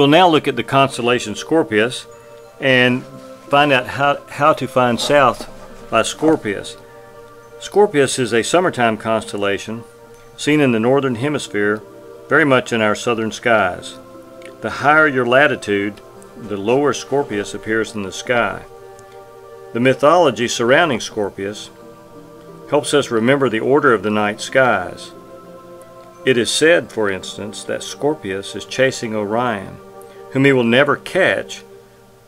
We'll now look at the constellation Scorpius and find out how, how to find south by Scorpius. Scorpius is a summertime constellation seen in the northern hemisphere, very much in our southern skies. The higher your latitude, the lower Scorpius appears in the sky. The mythology surrounding Scorpius helps us remember the order of the night skies. It is said, for instance, that Scorpius is chasing Orion, whom he will never catch,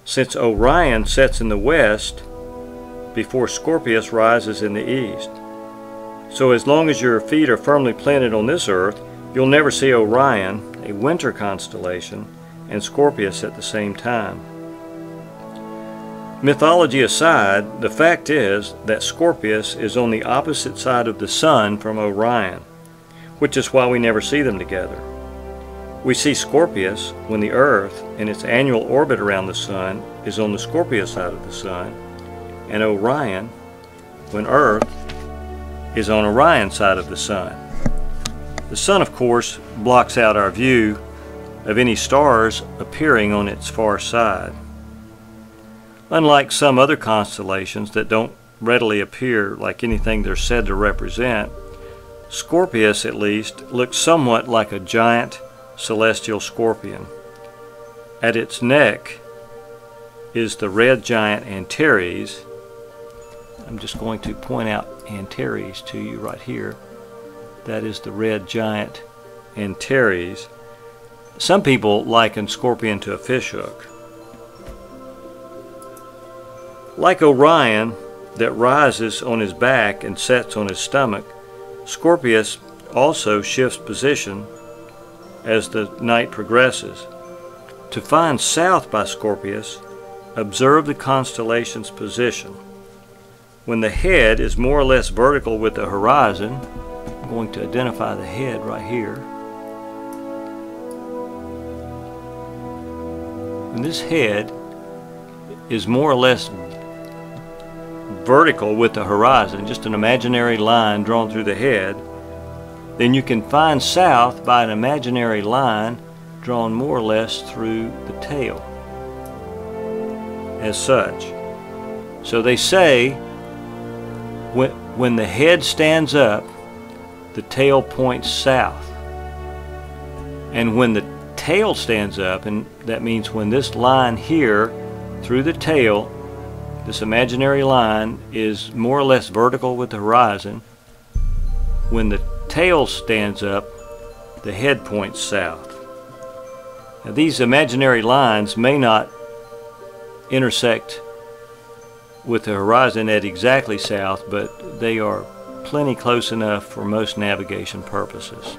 since Orion sets in the west before Scorpius rises in the east. So as long as your feet are firmly planted on this earth, you'll never see Orion, a winter constellation, and Scorpius at the same time. Mythology aside, the fact is that Scorpius is on the opposite side of the Sun from Orion which is why we never see them together. We see Scorpius when the Earth, in its annual orbit around the Sun, is on the Scorpio side of the Sun, and Orion when Earth is on Orion's side of the Sun. The Sun, of course, blocks out our view of any stars appearing on its far side. Unlike some other constellations that don't readily appear like anything they're said to represent, Scorpius, at least, looks somewhat like a giant celestial scorpion. At its neck is the red giant Antares. I'm just going to point out Antares to you right here. That is the red giant Antares. Some people liken Scorpion to a fishhook. Like Orion, that rises on his back and sets on his stomach, Scorpius also shifts position as the night progresses. To find south by Scorpius, observe the constellation's position. When the head is more or less vertical with the horizon, I'm going to identify the head right here. When this head is more or less vertical with the horizon, just an imaginary line drawn through the head, then you can find south by an imaginary line drawn more or less through the tail as such. So they say when, when the head stands up, the tail points south. And when the tail stands up, and that means when this line here through the tail this imaginary line is more or less vertical with the horizon. When the tail stands up, the head points south. Now, these imaginary lines may not intersect with the horizon at exactly south, but they are plenty close enough for most navigation purposes.